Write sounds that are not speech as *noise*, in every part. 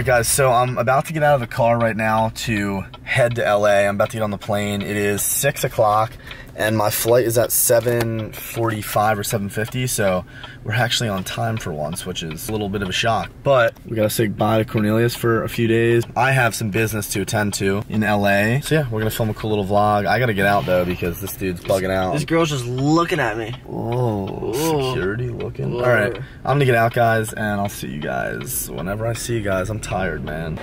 Right, guys, so I'm about to get out of the car right now to head to LA. I'm about to get on the plane. It is six o'clock and my flight is at 7.45 or 7.50, so we're actually on time for once, which is a little bit of a shock. But we gotta say goodbye to Cornelius for a few days. I have some business to attend to in LA. So yeah, we're gonna film a cool little vlog. I gotta get out though because this dude's bugging out. This girl's just looking at me. Oh, security looking. All right, I'm gonna get out, guys, and I'll see you guys whenever I see you guys. I'm tired, man.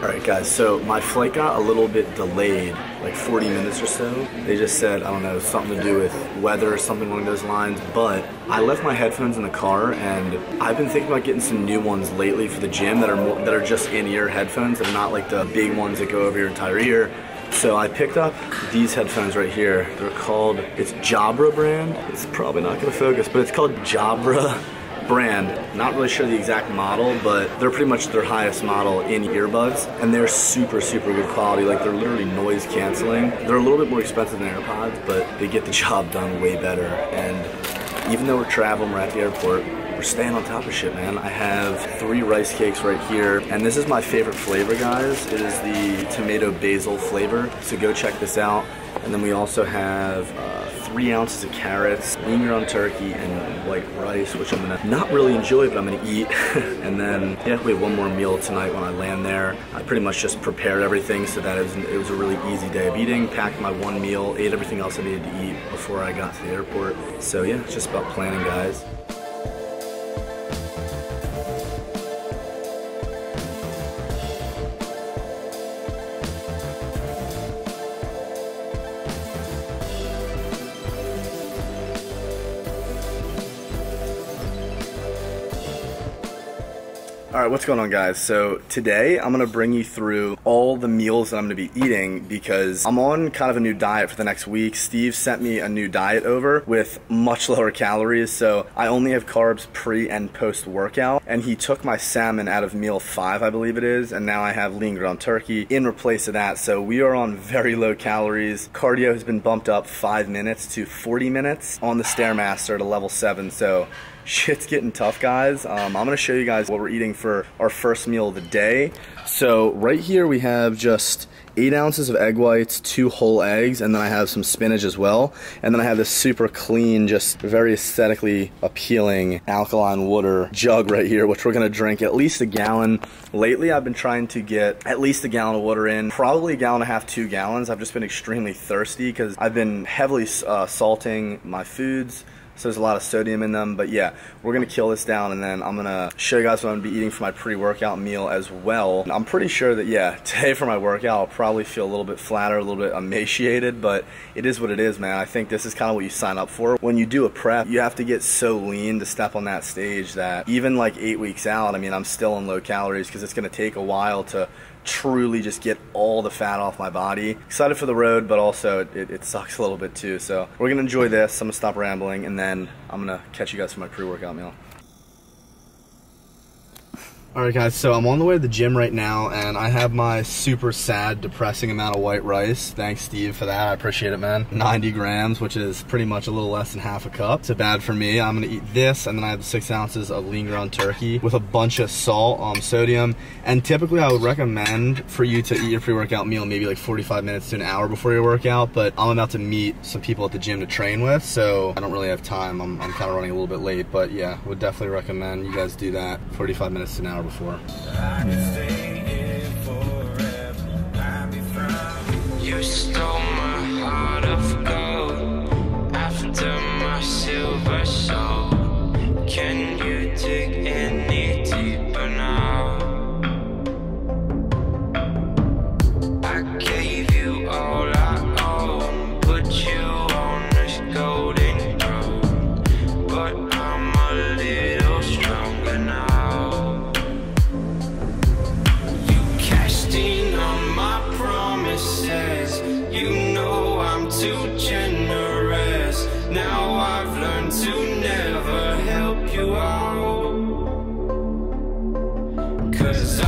All right, guys, so my flight got a little bit delayed, like 40 minutes or so. They just said, I don't know, something to do with weather or something along those lines, but I left my headphones in the car and I've been thinking about getting some new ones lately for the gym that are more, that are just in-ear headphones that are not like the big ones that go over your entire ear. So I picked up these headphones right here. They're called, it's Jabra brand. It's probably not gonna focus, but it's called Jabra *laughs* brand. Not really sure the exact model, but they're pretty much their highest model in earbuds. And they're super, super good quality. Like they're literally noise canceling. They're a little bit more expensive than AirPods, but they get the *laughs* job done way better. And even though we're traveling, we're at the airport, we're staying on top of shit, man. I have three rice cakes right here, and this is my favorite flavor, guys. It is the tomato basil flavor, so go check this out. And then we also have uh, three ounces of carrots, lean ground turkey, and white rice, which I'm gonna not really enjoy, but I'm gonna eat. *laughs* and then, yeah, we have one more meal tonight when I land there. I pretty much just prepared everything so that it was, it was a really easy day of eating, packed my one meal, ate everything else I needed to eat before I got to the airport. So yeah, it's just about planning, guys. All right, what's going on guys? So today I'm gonna bring you through all the meals that I'm gonna be eating because I'm on kind of a new diet for the next week. Steve sent me a new diet over with much *laughs* lower calories. So I only have carbs pre and post workout. And he took my salmon out of meal five, I believe it is. And now I have lean ground turkey in replace of that. So we are on very low calories. Cardio has been bumped up five minutes to 40 minutes on the Stairmaster to level seven. So shit's getting tough, guys. Um, I'm gonna show you guys what we're eating for our first meal of the day. So right here we have just eight ounces of egg whites, two whole eggs, and then I have some spinach as well. And then I have this super clean, just very aesthetically appealing alkaline water jug right here, which we're gonna drink at least a gallon. Lately, I've been trying to get at least a gallon of water in, probably a gallon and a half, two gallons. I've just been extremely thirsty because I've been heavily uh, salting my foods so there's a lot of sodium in them. But yeah, we're gonna kill this down and then I'm gonna show you guys what I'm gonna be eating for my pre-workout meal as well. I'm pretty sure that yeah, *laughs* today for my workout I'll probably feel a little bit flatter, a little bit emaciated, but it is what it is, man. I think this is kind of what you sign up for. When you do a prep, you have to get so lean to step on that stage that even like eight weeks out, I mean, I'm still in low calories because it's gonna take a while to truly just get all the fat off my body. Excited for the road, but also it, it, sucks a little bit too. So we're gonna enjoy this. I'm gonna stop rambling and then I'm gonna catch you guys for my pre-workout meal. Alright guys, so I'm on the way to the gym right now and I have my super sad, depressing amount of white rice. Thanks Steve for that, I appreciate it man. 90 grams, which is pretty much a little less than half a cup. So bad for me. I'm gonna eat this and then I have six ounces of lean ground turkey with a bunch of salt, um, sodium. And typically I would recommend for you to eat your pre-workout meal maybe like 45 minutes to an hour before your workout, but I'm about to meet some people at the gym to train with, so I don't really have time. I'm, I'm kind of running a little bit late, but yeah, would definitely recommend you guys do that 45 minutes to an hour before. Yeah. Cause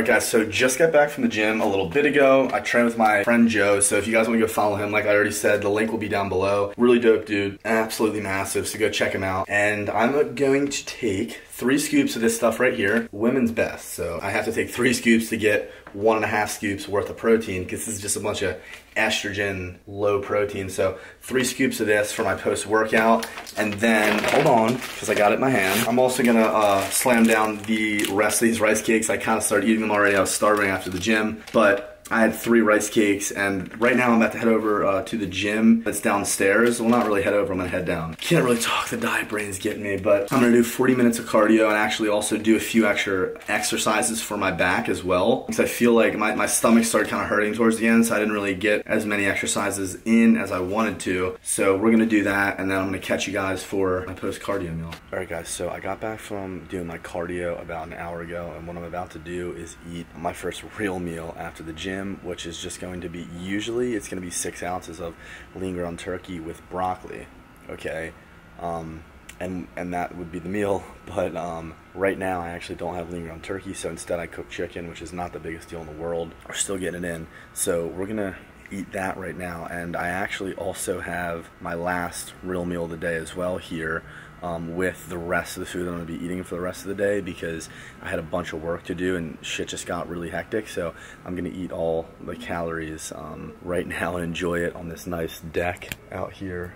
Alright guys, so just got back from the gym a little bit ago. I trained with my friend Joe, so if you guys want to go follow him, like I already said, the link will be down below. Really dope dude, absolutely massive, so go check him out. And I'm going to take three scoops of this stuff right here, women's best. So I have to take three scoops to get one and a half scoops worth of protein because this is just a bunch of estrogen low protein. So three scoops of this for my post workout. And then, hold on, because I got it in my hand. I'm also gonna uh, slam down the rest of these rice cakes. I kind of started eating them already. I was starving after the gym, but I had three rice cakes, and right now I'm about to head over uh, to the gym that's downstairs. Well, not really head over, I'm gonna head down. Can't really talk, the diet brain's getting me, but I'm gonna do 40 minutes of cardio and actually also do a few extra exercises for my back as well. Because I feel like my, my stomach started kind of hurting towards the end, so I didn't really get as many exercises in as I wanted to. So we're gonna do that, and then I'm gonna catch you guys for my post cardio meal. All right, guys, so I got back from doing my cardio about an hour ago, and what I'm about to do is eat my first real meal after the gym gym, which is just going to be usually it's going to be six ounces of lean ground turkey with broccoli. Okay, um, and and that would be the meal. *laughs* But um, right now I actually don't have lean ground turkey, so instead I cook chicken, which is not the biggest deal in the world. We're still getting it in, so we're gonna eat that right now. And I actually also have my last real meal of the day as well here um, with the rest of the food that I'm going to be eating for the rest of the day because I had a bunch of work to do and shit just got really hectic. So I'm going to eat all the calories um, right *laughs* now and enjoy it on this nice deck out here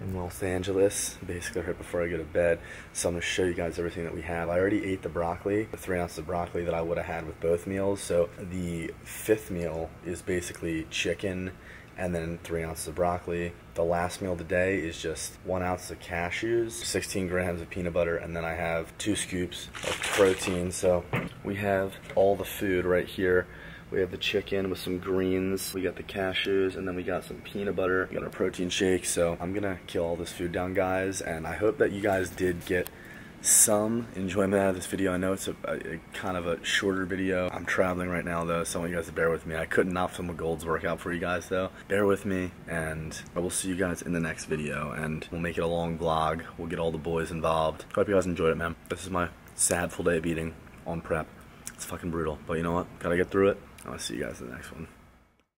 in Los Angeles, basically right before I go to bed. So I'm gonna show you guys everything that we have. I already ate the broccoli, the three ounces of broccoli that I would have had with both meals. So the fifth meal is basically chicken and then three ounces of broccoli. The last meal of the day is just one ounce of cashews, 16 grams of peanut butter, and then I have two scoops of protein. So we have all the food right here. We have the chicken with some greens. We got the cashews and then we got some peanut butter. We got our protein shake. So I'm gonna kill all this food down guys and I hope that you guys did get some enjoyment out of this video. I know it's a, a, a, kind of a shorter video. I'm traveling right now though, so I want you guys to bear with me. I could not film a Gold's workout for you guys though. Bear with me and I will see you guys in the next video and we'll make it a long vlog. We'll get all the boys involved. Hope you guys enjoyed it, man. This is my sad full day of eating on prep. It's fucking brutal, but you know what? Gotta get through it. I'll see you guys in the next one.